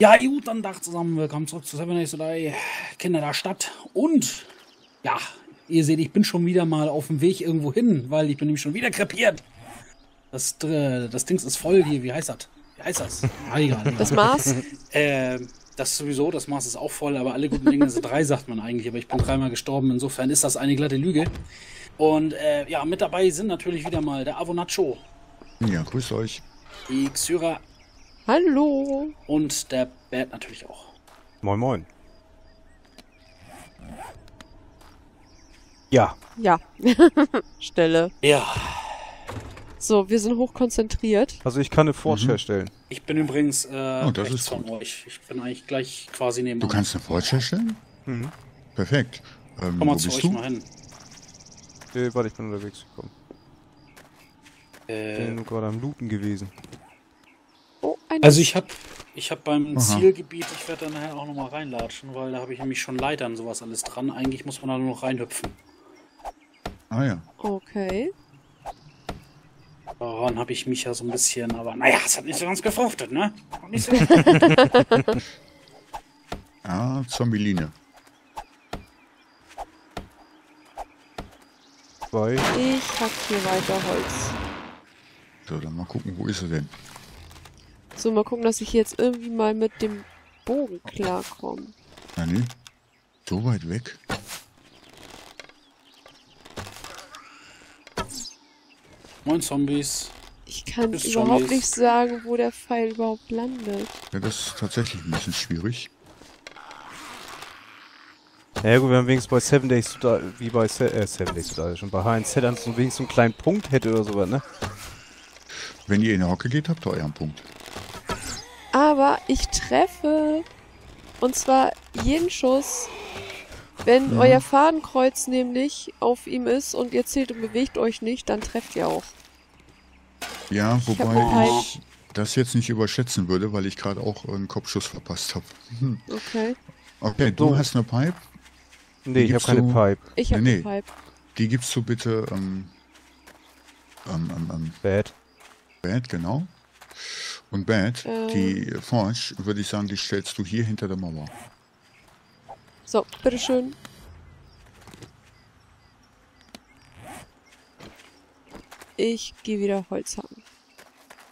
Ja, gut, dann Dach zusammen. Willkommen zurück zu Seven Days to Die, Kinder der Stadt. Und, ja, ihr seht, ich bin schon wieder mal auf dem Weg irgendwo hin, weil ich bin nämlich schon wieder krepiert. Das, äh, das Ding ist voll hier. Wie heißt das? Wie heißt das? Ah, egal, egal. Das Maß? Äh, das sowieso, das Maß ist auch voll, aber alle guten Dinge sind drei, sagt man eigentlich. Aber ich bin dreimal gestorben, insofern ist das eine glatte Lüge. Und äh, ja, mit dabei sind natürlich wieder mal der Avonacho, Ja, grüßt euch. die Xyra Hallo. und der Bert natürlich auch. Moin Moin. Ja, Ja. Stelle. Ja, So, wir sind hochkonzentriert. also ich kann eine Forge Mhm. herstellen. ich bin übrigens äh, Oh, das ist von gut. euch. Ich bin eigentlich gleich quasi neben Du kannst eine Forge herstellen? Mhm. Perfekt. Ähm, Komm wo mal zu bist euch du? mal hin. Äh, warte, ich bin unterwegs gekommen. Äh, Bin nur gerade am Looten gewesen. Ein also ich habe ich hab beim Aha. Zielgebiet, ich werde da nachher auch nochmal reinlatschen, weil da habe ich nämlich schon Leitern und sowas alles dran. Eigentlich muss man da nur noch reinhüpfen. Ah ja. Okay. Daran habe ich mich ja so ein bisschen, aber naja, es hat nicht so ganz gefruchtet, ne? Hat Nicht so Ah, Zombieline. Zwei. Ich hack hier weiter Holz. So, dann mal gucken, wo ist er denn? So, mal gucken, dass ich jetzt irgendwie mal mit dem Bogen klarkomme. Na nee. So weit weg? Moin Zombies. Ich kann Bis überhaupt Zombies. nicht sagen, wo der Pfeil überhaupt landet. Ja, das ist tatsächlich ein bisschen schwierig. Ja gut, wenn wenigstens bei Seven Days Die, wie bei Se äh, Seven Days Die, schon bei Heinz Sedan so wenigstens so einen kleinen Punkt hätte oder sowas, ne? Wenn ihr in die Hocke geht, habt ihr euren Punkt. Aber ich treffe. Und zwar jeden Schuss. Wenn Ja. euer Fadenkreuz nämlich auf ihm ist und ihr zählt und bewegt euch nicht, dann trefft ihr auch. Ja, wobei einen ich das jetzt nicht überschätzen würde, weil ich gerade auch einen Kopfschuss verpasst habe. Hm. Okay. Okay, du So. hast eine Pipe. Nee, ich habe keine du- Pipe. Ich habe Nee, nee, nee. Pipe. Die gibst du bitte ähm, ähm, ähm, ähm, Bad. Bad, genau. Und Bad, Ähm. die Forge, würde ich sagen, die stellst du hier hinter der Mauer. So, bitteschön. Ich gehe wieder Holz hacken.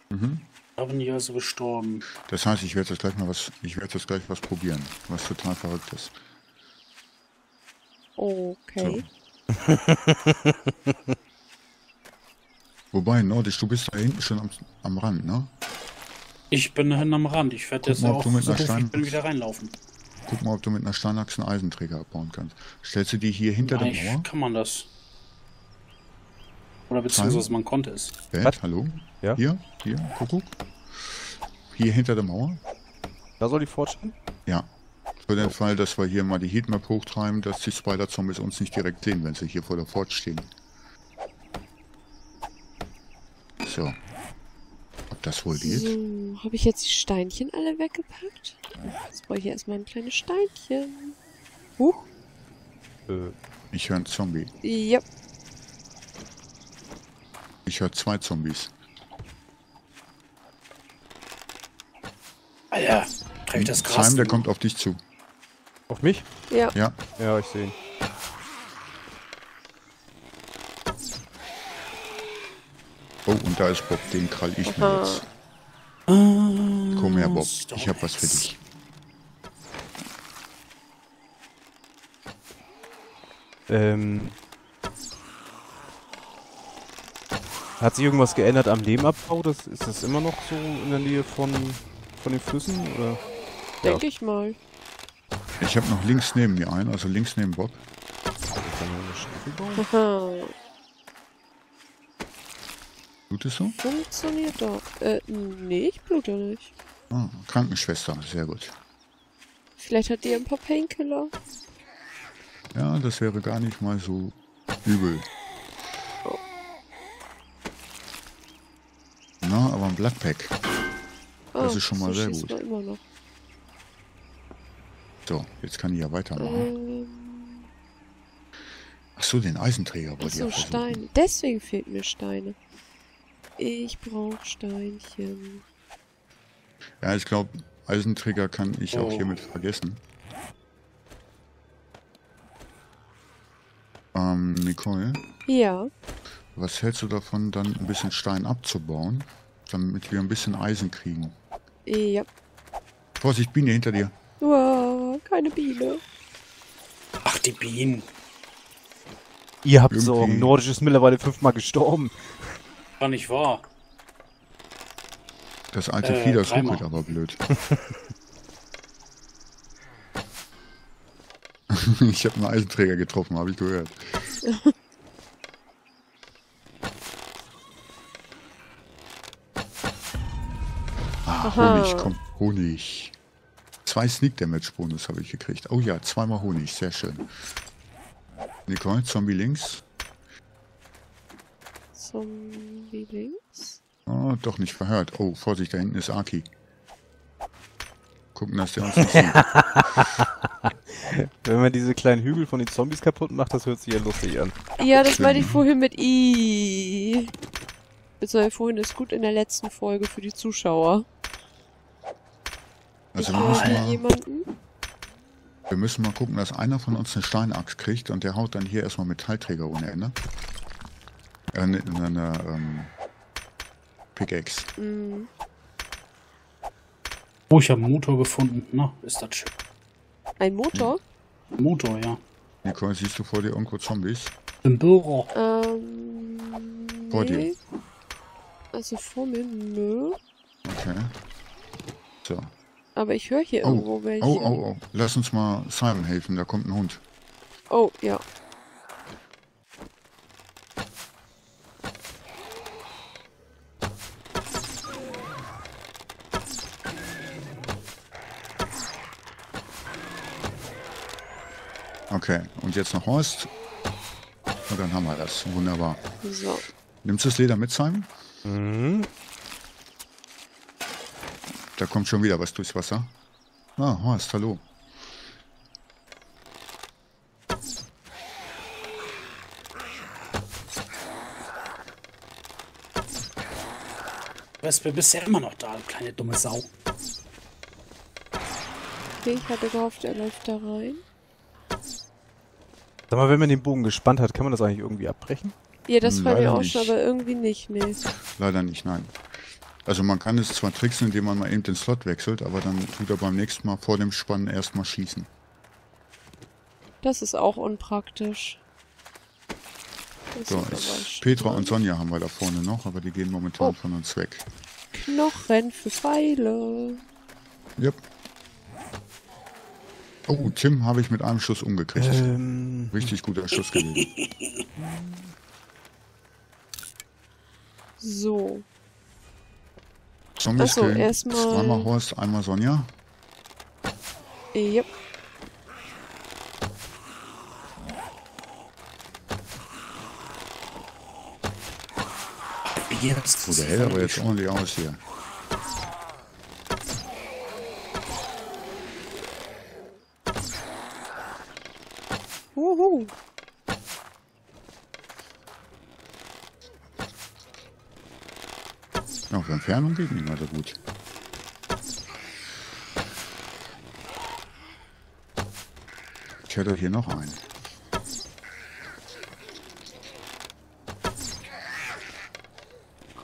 Mhm. Da bin ich also gestorben. Das heißt, ich werde jetzt gleich mal was, ich werde jetzt gleich was probieren, was total verrückt ist. Okay. Wobei, Nordisch, du bist da hinten schon am, am Rand, ne? Ich bin hinten am Rand. Ich werde jetzt mal, auch so Stein- ich bin wieder reinlaufen. Guck mal, ob du mit einer Steinachse einen Eisenträger abbauen kannst. Stellst du die hier hinter Eigentlich der Mauer? kann man das. Oder beziehungsweise man konnte es. Bad, Was? hallo? Ja? Hier, hier, guck, guck. Hier hinter der Mauer? Da soll die Forge stehen? Ja. Für den Fall, dass wir hier mal die Heatmap hochtreiben, dass die Spider-Zombies uns nicht direkt sehen, wenn sie hier vor der Forge stehen. So. Das wohl geht? So, habe ich jetzt die Steinchen alle weggepackt? Jetzt brauche ich erstmal ein kleines Steinchen. Huch. Äh, Ich höre einen Zombie. Ja, Ich höre zwei Zombies. Alter, treffe ich das Gras? Simon, der kommt auf dich zu. auf mich? ja. Ja, Ja, ich sehe ihn. Oh, und da ist Bob, den krall ich mir Aha. jetzt. Komm her, Bob, ich hab was für dich. Ähm. Hat sich irgendwas geändert am Lehmabbau? Das, ist das immer noch so in der Nähe von, von den Flüssen? Oder? Denke ich mal. Ich habe noch links neben mir einen, also links neben Bob. Haha. Es so? Funktioniert doch. Äh, nee, ich blute nicht. Ah, Krankenschwester, sehr gut. Vielleicht hat die ein paar Painkiller. Ja, das wäre gar nicht mal so übel. Na, aber ein Bloodpack. Das ist schon mal so sehr gut. So, jetzt kann ich ja weitermachen. Ähm, Ach so, den Eisenträger wollte ich ja. Steine. Deswegen fehlen mir Steine. Ich brauche Steinchen. Ja, ich glaube, Eisentrigger kann ich auch Oh. hiermit vergessen. Ähm, Nicole, Ja. was hältst du davon, dann ein bisschen Stein abzubauen, damit wir ein bisschen Eisen kriegen? Ja. Vorsicht, Biene hinter dir. Uah, keine Biene. Ach, die Bienen. Ihr habt Irgendwie- Sorgen. Nordisch ist mittlerweile fünfmal gestorben. War nicht wahr. Das alte Äh, dreimal. ruckelt aber blöd. ich habe einen Eisenträger getroffen, habe ich gehört. Ah. Honig, komm, Honig. Zwei Sneak Damage Bonus habe ich gekriegt. Oh ja, zweimal Honig, sehr schön. Nicole, Zombie links. Zombie links. Oh, doch nicht verhört. Oh, Vorsicht, da hinten ist Aki. Gucken, dass der uns nicht sieht. Wenn man diese kleinen Hügel von den Zombies kaputt macht, das hört sich ja lustig an. Ja, das meinte ich vorhin mit I. Beziehungsweise vorhin ist gut in der letzten Folge für die Zuschauer. Also wir müssen, mal, jemanden. wir müssen mal gucken, dass einer von uns eine Steinachs kriegt und der haut dann hier erstmal Metallträger ohne Ende. Äh, ne, ne, eine ähm, Pickaxe. Mm, Oh, ich habe einen Motor gefunden. Na, ist das schön. ein Motor? Motor, ja. Nicole, siehst du vor dir irgendwo Zombies? Im Büro. Ähm. Vor dir. nee. Also vor mir, nö. Okay. So. Aber ich höre hier Oh, irgendwo welche. oh, oh, oh. Lass uns mal Simon helfen, da kommt ein Hund. Oh, ja. Okay, und jetzt noch Horst. Und dann haben wir das. Wunderbar. So. Nimmst du das Leder mit, Simon? Mhm. Da kommt schon wieder was durchs Wasser. Ah, Horst, hallo. Wespe, bist ja immer noch da, du kleine dumme Sau. Okay, ich hatte gehofft, er läuft da rein. Sag mal, wenn man den Bogen gespannt hat, kann man das eigentlich irgendwie abbrechen? Ja, das war mir leider auch schon, aber irgendwie nicht, nee. Leider nicht, nein. Also man kann es zwar tricksen, indem man mal eben den Slot wechselt, aber dann tut er beim nächsten Mal vor dem Spannen erstmal schießen. Das ist auch unpraktisch. Das So, ist Petra und. Sonja haben wir da vorne noch, aber die gehen momentan Oh. von uns weg. Knochen für Pfeile. Yep. Oh, Tim habe ich mit einem Schuss umgekriegt. Ähm, Richtig guter Schuss gewesen. So. Zombies Ach so, killen. erstmal- Zweimal Horst, einmal Sonja. Yep. Jetzt? Oh, der hält aber jetzt ordentlich aus hier. Wuhu. Auf Entfernung geht nicht mehr so gut. Ich hätte hier noch einen.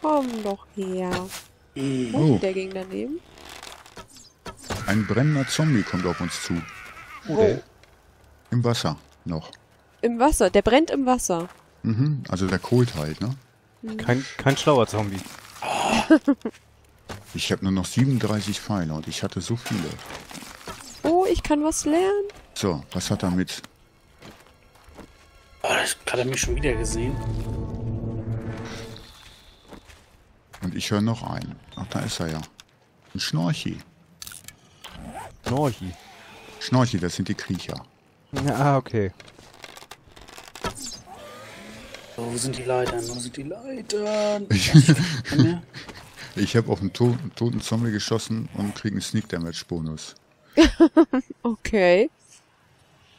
Komm doch her. Hm, Oh, Der ging daneben. ein brennender Zombie kommt auf uns zu. Wo? Im Wasser noch. Im Wasser. Der brennt im Wasser. Mhm, also der kohlt halt, ne? kein, kein schlauer Zombie. Ich habe nur noch 37 Pfeile und ich hatte so viele. Oh, ich kann was lernen. So, was hat er mit? Oh, hat er mich schon wieder gesehen? Und ich höre noch einen. Ach, da ist er ja. Ein Schnorchi. Norchi. Schnorchi, das sind die Kriecher. Ah, okay. Wo sind die Leitern? Wo sind die Leitern? Ich, habe auf einen to toten Zombie geschossen und kriege einen Sneak Damage Bonus. Okay.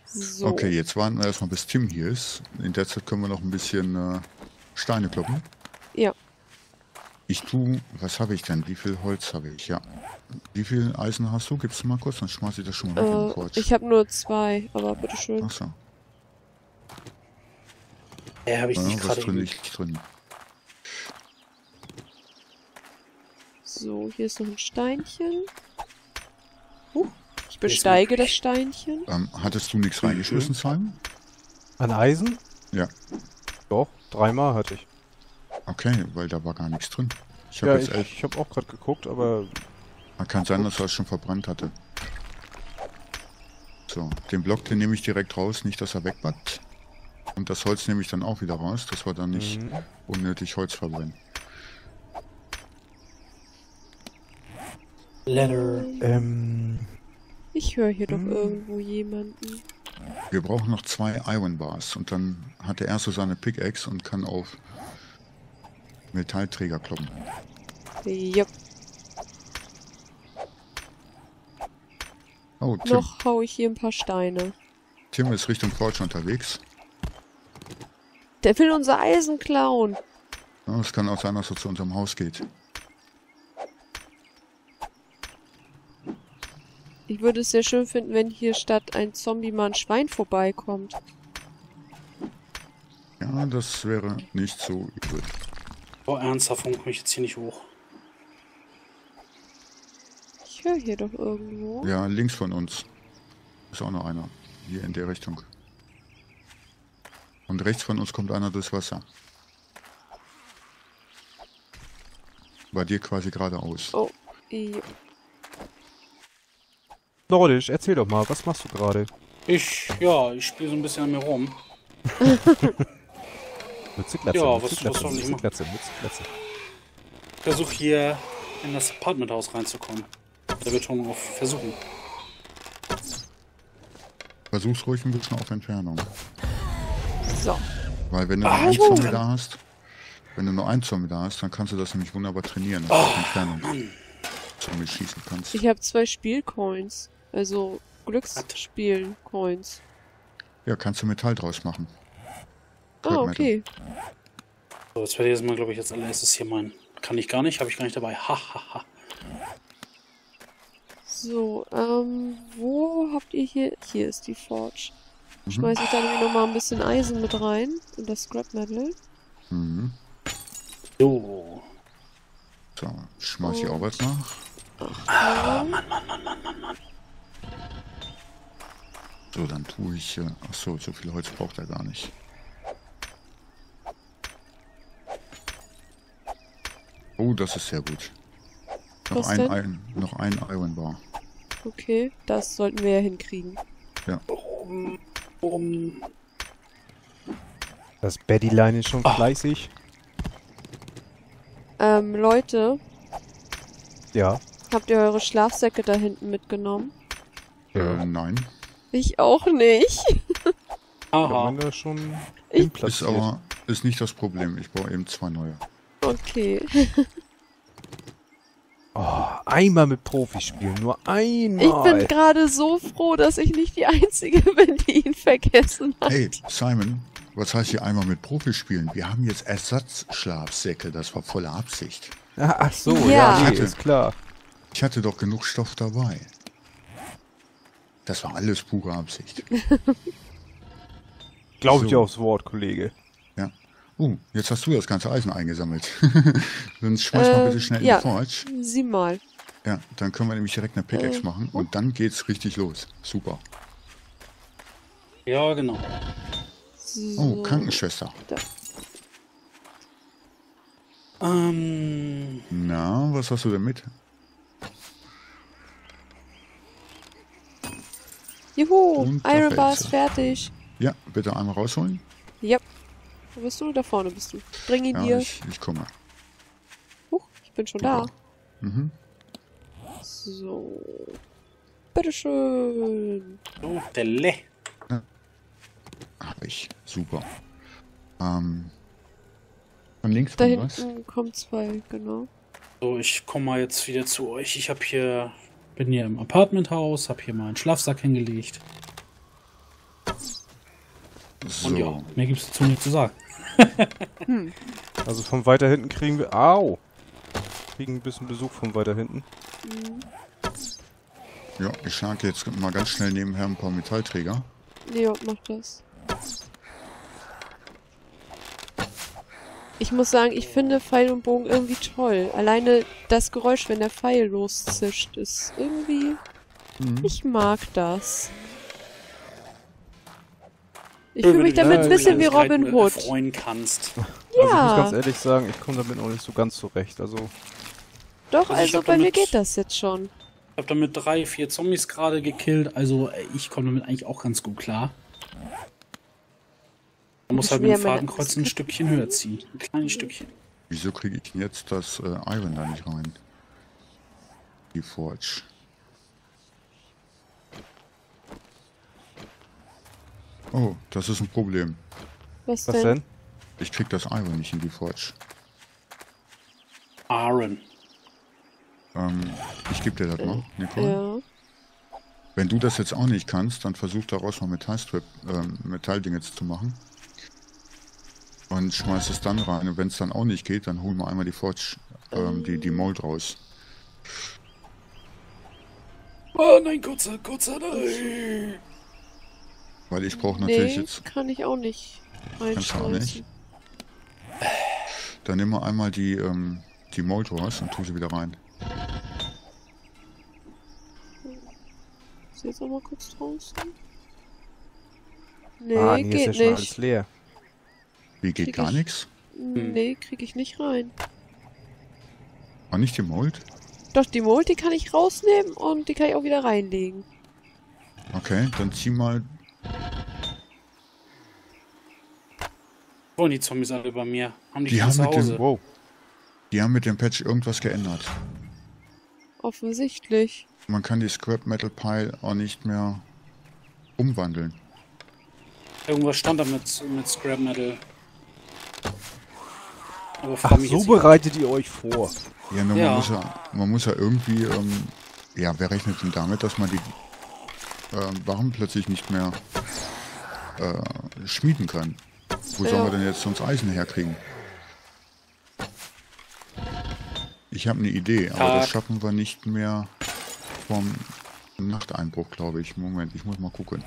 So. Okay, jetzt warten wir erstmal, bis Tim hier ist. In der Zeit können wir noch ein bisschen äh, Steine kloppen. Ja. Ich tu, was habe ich denn? Wie viel Holz habe ich? Ja. Wie viel Eisen hast du? Gibst du mal kurz, dann schmeiß ich das schon mal weg in den Äh, Forge. ich habe nur zwei, aber bitteschön. Achso, Ja, habe ich ja, nicht gerade. drin liegt drin. So, hier ist noch ein Steinchen. Huh, ich besteige das Steinchen. Ähm, hattest du nichts reingeschmissen, Simon? An Eisen? Ja. Doch, dreimal hatte ich. Okay, weil da war gar nichts drin. Ich habe Ja, jetzt ich, ich habe auch gerade geguckt, aber Man kann sein, dass er es schon verbrannt hatte. So, den Block, den nehme ich direkt raus, nicht, dass er wegbackt. Und das Holz nehme ich dann auch wieder raus, dass wir dann nicht Mhm. unnötig Holz verbrennen. Letter. ähm, Ich höre hier doch Hm. irgendwo jemanden. Wir brauchen noch zwei Iron Bars und dann hat er erst so seine Pickaxe und kann auf Metallträger kloppen. Jupp, Oh, Tim, noch hau ich hier ein paar Steine. Tim ist Richtung Forge unterwegs. Der will unser Eisen klauen. Ja, es kann auch sein, dass er zu unserem Haus geht. Ich würde es sehr schön finden, wenn hier statt ein Zombie mal ein Schwein vorbeikommt. Ja, das wäre nicht so übel. Oh, ernsthaft, warum komme ich jetzt hier nicht hoch? Ich höre hier doch irgendwo. Ja, links von uns ist auch noch einer. Hier in der Richtung. Und rechts von uns kommt einer durchs Wasser. Bei dir quasi geradeaus. Oh, jupp. Nordisch, erzähl doch mal, was machst du gerade? Ich, ja, ich spiele so ein bisschen an mir rum. Mützeklatze, Ja, was- Mützeklatze, was soll ich machen? Mützeklatze, Mützeklatze. Versuch hier in das Apartmenthaus reinzukommen. Der Betonung auf versuchen. Versuch's ruhig ein bisschen auf Entfernung. So. Weil wenn du nur Ah, ein ich Zombie da hast, wenn du nur ein Zombie da hast, dann kannst du das nämlich wunderbar trainieren, dass du auf Entfernung Zombie schießen kannst. Ich habe zwei Spielcoins. Also Glücksspiel-Coins. Ja, kannst du Metall draus machen. Ah, Scrap okay. So, jetzt werde ich jetzt mal, glaube ich, als allererstes hier meinen. Kann ich gar nicht, habe ich gar nicht dabei. Ha, ha, ha. So, ähm, wo habt ihr hier? Hier ist die Forge. Mhm. Schmeiß ich da nämlich nochmal ein bisschen Eisen mit rein. Und das Scrap Metal. Mhm. So. So, schmeiß die auch was nach. So, dann tue ich. Äh, ach so, so viel Holz braucht er gar nicht. Oh, das ist sehr gut. Noch Was ein, denn? ein, noch ein Iron Bar. Okay, das sollten wir ja hinkriegen. Warum? Warum? Das Baddyline ist schon Ah. fleißig. Ähm, Leute, Ja. habt ihr eure Schlafsäcke da hinten mitgenommen? Äh, nein. Ich auch nicht. Aha. man da schon Ich- Ist aber ist nicht das Problem. Ich brauche eben zwei neue. Okay. Einmal mit Profis spielen, nur einmal. Ich bin gerade so froh, dass ich nicht die Einzige bin, die ihn vergessen hat. Hey, Simon, was heißt hier einmal mit Profis spielen? Wir haben jetzt Ersatzschlafsäcke. Das war volle Absicht. Ah, Ach so, Ja. ja, nee, ist klar. Ich hatte doch genug Stoff dabei. Das war alles pure Absicht. Glaube ich So. dir aufs Wort, Kollege. Ja. Uh, jetzt hast du das ganze Eisen eingesammelt. dann schmeiß mal Äh, bitte schnell ja. in die Forge. Sieh mal. Ja, dann können wir nämlich direkt eine Pickaxe Äh, machen und dann geht's richtig los. Super. Ja, genau. So. Oh, Krankenschwester. Da. Ähm, Na, was hast du denn mit? Juhu, Und da Iron Bar ist fertig. Ja, bitte einmal rausholen. Yep. Wo bist du? Da vorne bist du. Bring ihn Ja, dir. ich, ich komme. Huch, ich bin schon da. Super. Mhm. So. Bitteschön. so, der Le. Hab ich. Super. Ähm, von links Da kommt was. hinten kommen zwei, genau. So, ich komme mal jetzt wieder zu euch. Ich habe hier, bin hier im Apartmenthaus, habe hier meinen Schlafsack hingelegt. So. Und ja, mehr gibt's dazu nicht zu sagen. Also von weiter hinten kriegen wir. Au! kriegen ein bisschen Besuch von weiter hinten. Mhm. Ja, ich schlage jetzt mal ganz schnell nebenher ein paar Metallträger. Ja, mach das. Ich muss sagen, ich finde Pfeil und Bogen irgendwie toll. Alleine das Geräusch, wenn der Pfeil loszischt, ist irgendwie... Mhm. Ich mag das. Ich fühle mich damit ein bisschen wie Robin Hood. erfreuen kannst. Also ich muss Ja. ganz ehrlich sagen, ich komme damit noch nicht so ganz zurecht. Also Doch, Also ich also bei mir geht das jetzt schon. Ich habe damit drei, vier Zombies gerade gekillt, also ich komme damit eigentlich auch ganz gut klar. Man muss halt mit dem Fadenkreuz ein Stückchen höher ziehen. Ein kleines Stückchen. Wieso kriege ich denn jetzt das äh, Iron da nicht rein? Die Forge. Oh, das ist ein Problem. Was, was denn? denn? Ich krieg das Iron nicht in die Forge. Aaron. Ähm, ich gebe dir das mal, Nicole. Ja. Wenn du das jetzt auch nicht kannst, dann versuch daraus mal Metallstrip, ähm, Metalldinge zu machen. Und schmeiß es dann rein. Und wenn es dann auch nicht geht, dann holen wir einmal die Forge, ähm, die, die Mold raus. Oh nein, kurzer, kurzer, nein. Weil ich brauche natürlich Nee, jetzt. kann ich auch nicht Kannst du auch nicht? Dann nimm mal einmal die, ähm, die Mold raus und tu sie wieder rein. Ist jetzt auch mal kurz draußen? Nee, ah, nee, ist ja geht schon alles nicht. leer. Wie geht Krieg gar ich- nichts? Nee, krieg ich nicht rein. Auch nicht die Mold? Doch, die Mold, die kann ich rausnehmen und die kann ich auch wieder reinlegen. Okay, dann zieh mal. Wollen die Zombies alle über mir? Haben die, Die schon haben zu mit dem- Hause? Wow. Die haben mit dem Patch irgendwas geändert. Offensichtlich. Man kann die Scrap Metal Pile auch nicht mehr umwandeln. Irgendwas stand da mit, mit Scrap Metal. Ach, mich so bereitet ihr euch vor. Ja, nur Ja. Man, muss ja, man muss ja irgendwie, ähm, ja, wer rechnet denn damit, dass man die ähm, Wachen plötzlich nicht mehr äh, schmieden kann? Wo sollen Ja. wir denn jetzt sonst Eisen herkriegen? Ich habe eine Idee, aber das Tag. schaffen wir nicht mehr vom Nachteinbruch, glaube ich. Moment, ich muss mal gucken.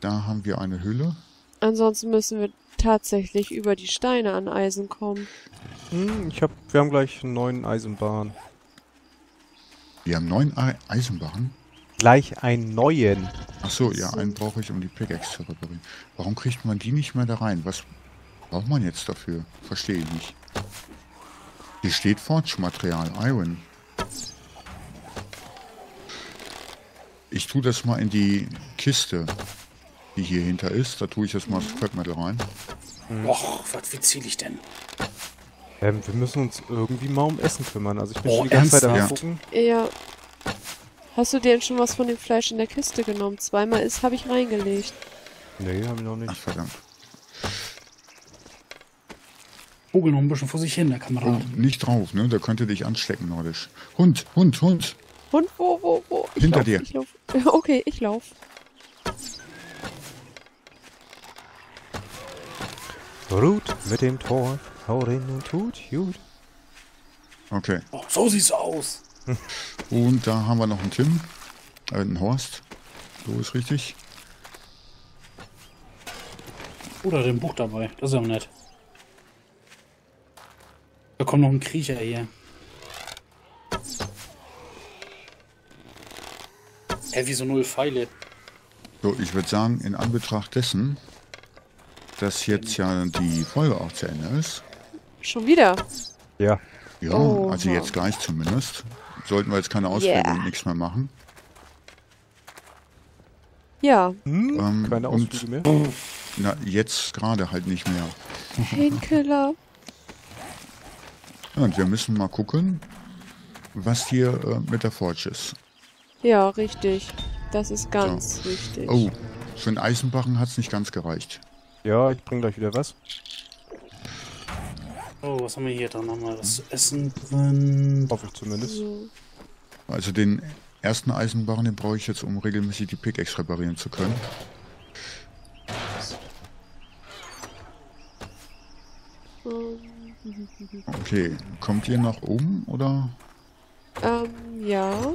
Da haben wir eine Hülle. Ansonsten müssen wir tatsächlich über die Steine an Eisen kommen. Hm, ich hab, wir haben gleich einen neuen Eisenbahn. Wir haben neun Ei- Eisenbahnen. Gleich einen neuen. Ach so, ja, einen brauche ich, um die Pickaxe zu reparieren. Warum kriegt man die nicht mehr da rein? Was braucht man jetzt dafür? Verstehe ich nicht. Hier steht Forge-Material, Iron. Ich tue das mal in die Kiste, die hier hinter ist. Da tue ich jetzt mal Scrap Metal rein. Och, was, wie ziel ich denn? Ähm, wir müssen uns irgendwie mal um Essen kümmern. Also ich bin Oh, schon die ganze Zeit am gucken. Ja. Hast du dir denn schon was von dem Fleisch in der Kiste genommen? Zweimal ist, habe ich reingelegt. Nee, haben wir noch Ach, nicht. verdammt. Vogel noch ein bisschen vor sich hin, der Kamerad. Oh, nicht drauf, ne? Da könnte dich anstecken, nordisch. Hund, Hund, Hund. Hund, wo, wo, wo? Ich Hinter lauf, dir. Ich lauf. Okay, ich lauf. Ruht mit dem Tor, hau rein und tut gut. Okay. Oh, so sieht's aus. Und da haben wir noch einen Tim. Äh, einen Horst. So ist richtig. Oder den Buch dabei. Das ist ja nett. Da kommt noch ein Kriecher hier. Hä, wieso null Pfeile? So, ich würde sagen, in Anbetracht dessen, dass jetzt ja die Folge auch zu Ende ist, Schon wieder. Ja. ja, Oh, also jetzt gleich zumindest, sollten wir jetzt keine Ausflüge Yeah. und nichts mehr machen. Ja. Hm? Ähm, Keine und- Ausflüge mehr. Na, jetzt gerade halt nicht mehr. Painkiller. Ja, und wir müssen mal gucken, was hier äh, mit der Forge ist. Ja, richtig. Das ist ganz wichtig. Oh, für den Eisenbachen hat es nicht ganz gereicht. Ja, ich bring gleich wieder was. Oh, was haben wir hier drin? Haben wir das Essen drin? Hoffe ich zumindest. So. Also den ersten Eisenbarren, den brauche ich jetzt, um regelmäßig die Pickaxe reparieren zu können. Okay, kommt ihr nach oben oder? Ähm, ja.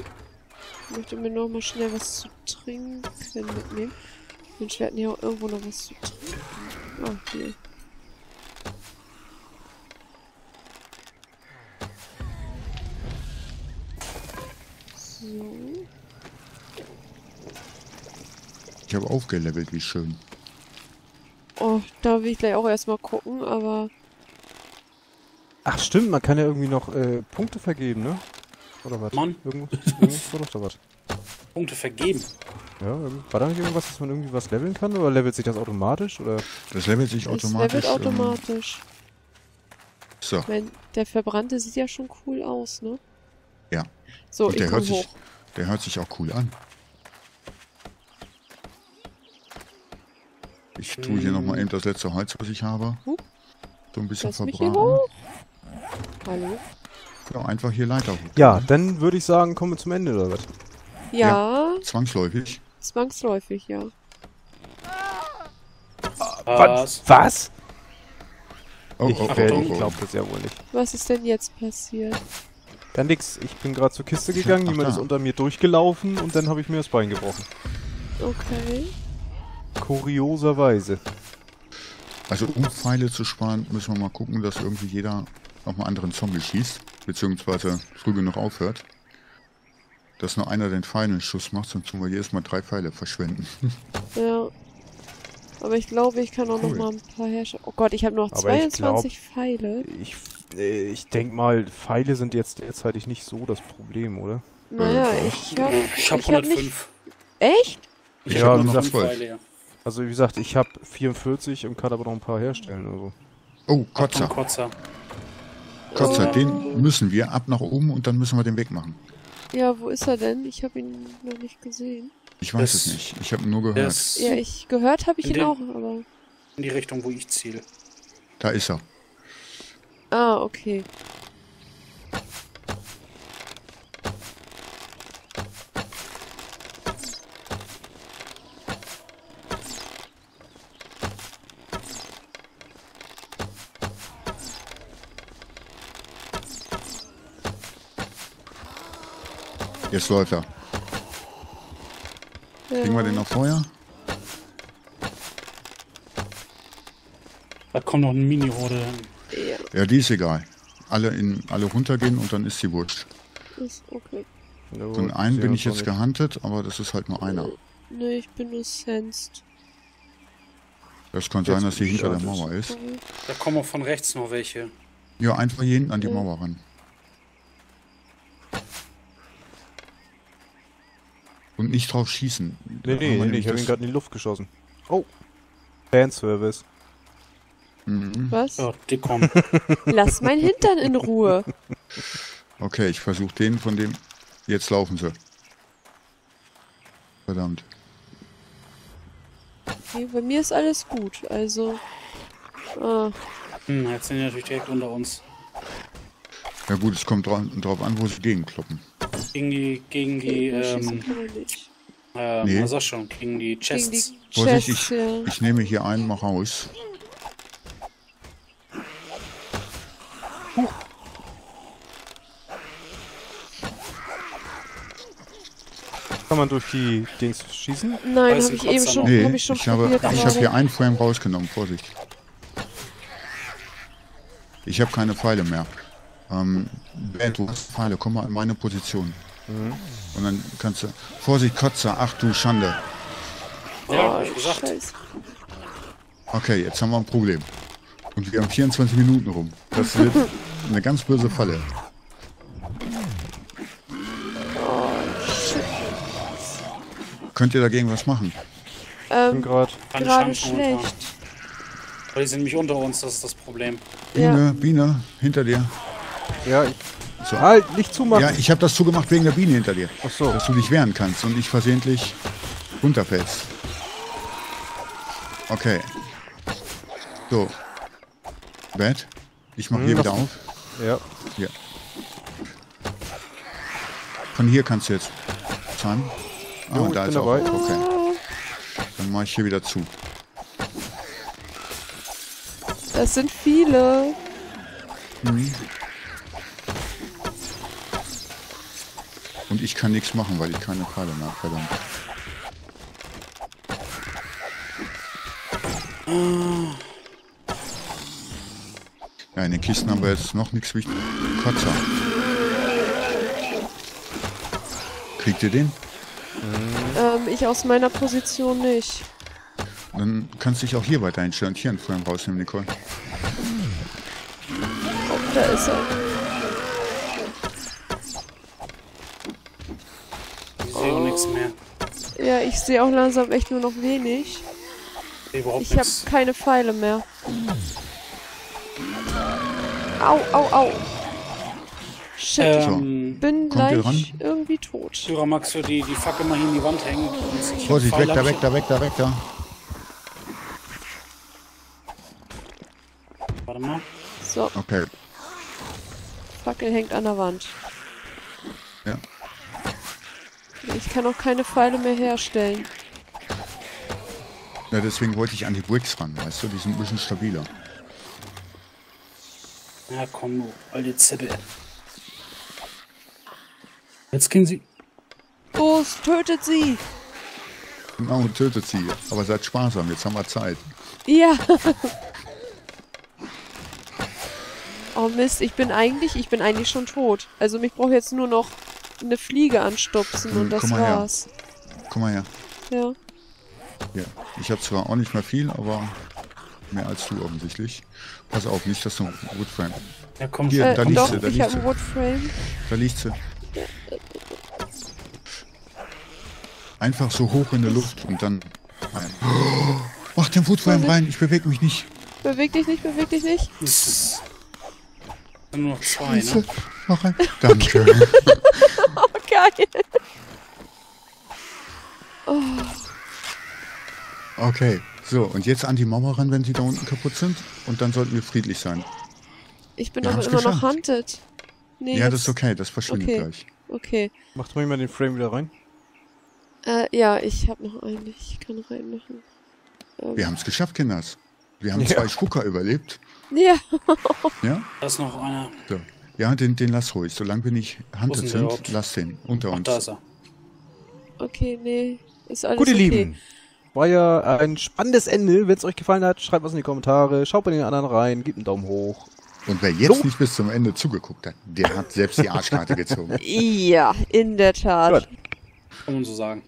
Ich möchte mir noch mal schnell was zu trinken mitnehmen. Mensch, wir hatten hier auch irgendwo noch was zu trinken. Ah, hier. So. Ich habe aufgelevelt, wie schön. Oh, da will ich gleich auch erstmal gucken, aber Ach stimmt, man kann ja irgendwie noch äh, Punkte vergeben, ne? Oder was? Mann. Irgendwo, doch da was. Punkte vergeben. Ja, irgend- war da nicht irgendwas, dass man irgendwie was leveln kann? Oder levelt sich das automatisch? Oder? Das levelt sich es automatisch. levelt automatisch. Ähm, so, Ich mein, der Verbrannte sieht ja schon cool aus, ne? Ja. So, Und ich der komm hört, sich, hoch. der hört sich auch cool an. Ich tue hier nochmal eben das letzte Holz, was ich habe. So ein bisschen Lass mich hier verbraten. hoch. Hallo? Ja, einfach hier Leiter hoch. Ja, dann würde ich sagen, kommen wir zum Ende, oder was? Ja, Zwangsläufig. zwangsläufig, ja. Was? Was? Oh, ich oh, oh, werde- oh, ich oh. glaube das ja wohl nicht. Was ist denn jetzt passiert? Dann nix. Ich bin gerade zur Kiste gegangen, jemand ist unter mir durchgelaufen und dann habe ich mir das Bein gebrochen. Okay. Kurioserweise. Also um Pfeile zu sparen, müssen wir mal gucken, dass irgendwie jeder auf einen anderen Zombie schießt, beziehungsweise früh genug aufhört. Dass nur einer den feinen Schuss macht, sonst tun wir jedes Mal drei Pfeile verschwenden. Ja. Aber ich glaube, ich kann auch noch Cool. mal ein paar herstellen. Oh Gott, ich habe noch Aber ich 22 Pfeile. Ich, äh, ich denke mal, Pfeile sind jetzt derzeitig nicht so das Problem, oder? Naja, ich habe Ich habe hab nicht... 105. Echt? Ich Ja, wie nur noch gesagt. Pfeile, ja. Also wie gesagt, ich habe 44 und kann aber noch ein paar herstellen. Also. Oh, Achtung, Kotzer. Kotzer. Kotzer, Oh. den müssen wir ab nach oben und dann müssen wir den Weg machen. Ja, wo ist er denn? Ich habe ihn noch nicht gesehen. Ich weiß Das- es nicht. Ich habe nur gehört. Ja, ich gehört habe ich ihn auch, aber... in die Richtung, wo ich ziele. Da ist er. Ah, okay. Jetzt läuft er. Kriegen wir den noch vorher? Da kommt noch eine Mini-Horde. Ja, Ja, die ist egal. Alle, in, alle runtergehen und dann ist sie wurscht. ist okay. No, So einen bin ich jetzt nicht. gehuntet, aber das ist halt nur einer. Nee, ich bin nur sensed. Das kann Jetzt sein, dass sie hinter der. Mauer ist. Da kommen auch von rechts noch welche. Ja, einfach hier hinten an die Ja. Mauer ran. Und nicht drauf schießen. Nee, nee, nee, ich habe ihn gerade in die Luft geschossen. Oh. Fanservice. Mhm. Was? Ja, die kommen. Lass mein Hintern in Ruhe. Okay, ich versuche den von dem. Jetzt laufen sie. Verdammt. Okay, bei mir ist alles gut, also... Ah, Hm, jetzt sind die natürlich direkt unter uns. Ja gut, es kommt dra drauf an, wo sie gegenkloppen. Gegen die, gegen die, schießen ähm, äh, Nee. was sag schon, gegen die Gegen Chests. die Vorsicht, Chests, ich, ja. ich nehme hier einen mal raus. Kann man durch die Dings schießen? Nein, habe ich eben schon. Nee, hab ich schon ich habe, probiert. ich habe hier einen Frame rausgenommen. Vorsicht. Ich habe keine Pfeile mehr. Ähm, Ben, du hast Pfeile. Komm mal in meine Position. Und dann kannst du... Vorsicht, Kotzer. Ach du Schande. Ja, hab Oh, ich gesagt. Scheiße. Okay, jetzt haben wir ein Problem. Und wir haben 24 Minuten rum. Das wird eine ganz böse Falle. Könnt ihr dagegen was machen? Ich bin Ähm, gerade. Schlecht. Die sind nämlich unter uns, das ist das Problem. Biene, Biene, hinter dir. Ja, ich. So. Halt, nicht zumachen! Ja, ich habe das zugemacht wegen der Biene hinter dir. Ach so. Dass du dich wehren kannst und nicht versehentlich runterfällst. Okay. So. Bad. Ich mache hier Hm. wieder auf. Ja. Hier. Von hier kannst du jetzt zahlen. Ah, Jo, ich da ist auch. dabei. Okay. Dann mache ich hier wieder zu. Das sind viele. Mhm. Ich kann nichts machen, weil ich keine Pfeile habe, verdammt. Ja, in den Kisten haben wir jetzt noch nichts wichtig. Kotzer. Kriegt ihr den? Ähm, ich aus meiner Position nicht. Dann kannst du dich auch hier weiter einstellen und hier einen Frame rausnehmen, Nicole. Oh, da ist er. Sehe auch nichts mehr. Ja, ich sehe auch langsam echt nur noch wenig. Ich sehe überhaupt Ich habe keine Pfeile mehr. Au, au, au. Shit, Ähm, ich bin gleich ran? irgendwie tot. Syra, magst du die, die Fackel mal hier in die Wand hängen? Vorsicht, weg da, weg da, weg da, weg da. Warte mal. So, Okay. Fackel hängt an der Wand. Ich kann auch keine Pfeile mehr herstellen. Ja, deswegen wollte ich an die Bricks ran, weißt du, die sind ein bisschen stabiler. Ja, komm, du alte Zippe. Jetzt können sie. Los, tötet sie! Genau, und tötet sie. Aber seid sparsam, jetzt haben wir Zeit. Ja! oh Mist, ich bin eigentlich, ich bin eigentlich schon tot. Also mich braucht jetzt nur noch eine Fliege anstupsen und das komm mal her. war's. Guck mal her. Ja. Ja. Ich habe zwar auch nicht mehr viel, aber mehr als du offensichtlich. Pass auf, nicht, dass du gut Frame. Ja, komm Hier, schon. Äh, da liegt doch, sie, da ich liegt einen sie. Woodframe. Da liegt sie. Einfach so hoch in der Luft und dann. Nein. Mach den Footframe rein, ich bewege mich nicht. Beweg dich nicht, beweg dich nicht. Nur noch zwei, ne? Scheiße. Mach rein. Danke. Oh, geil. Okay, so, und jetzt an die Mauer ran, wenn sie da unten kaputt sind. Und dann sollten wir friedlich sein. Ich bin Wir aber immer noch geschafft. hunted. Nee, ja, jetzt- das ist okay, das verschwindet okay. gleich. Okay. Macht mal jemand den Frame wieder rein. Äh, ja, ich habe noch einen. Ich kann reinmachen. Ähm, Wir haben es geschafft, Kinders. Wir haben Ja. zwei Spucker überlebt. Ja. Ja? Da ist noch einer. So. Ja, den, den lass ruhig. Solange wir nicht hunted sind, überhaupt? lass den unter Ach, uns. da ist er. Okay, nee. Ist alles Gut, ihr okay. Lieben. War ja ein spannendes Ende. Wenn es euch gefallen hat, schreibt was in die Kommentare. Schaut bei den anderen rein. Gebt einen Daumen hoch. Und wer jetzt So. nicht bis zum Ende zugeguckt hat, der hat selbst die Arschkarte gezogen. Ja, in der Tat. Gut. Kann man so sagen.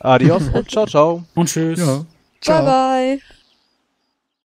Adios und ciao, ciao. Und tschüss. Ja. Bye, bye.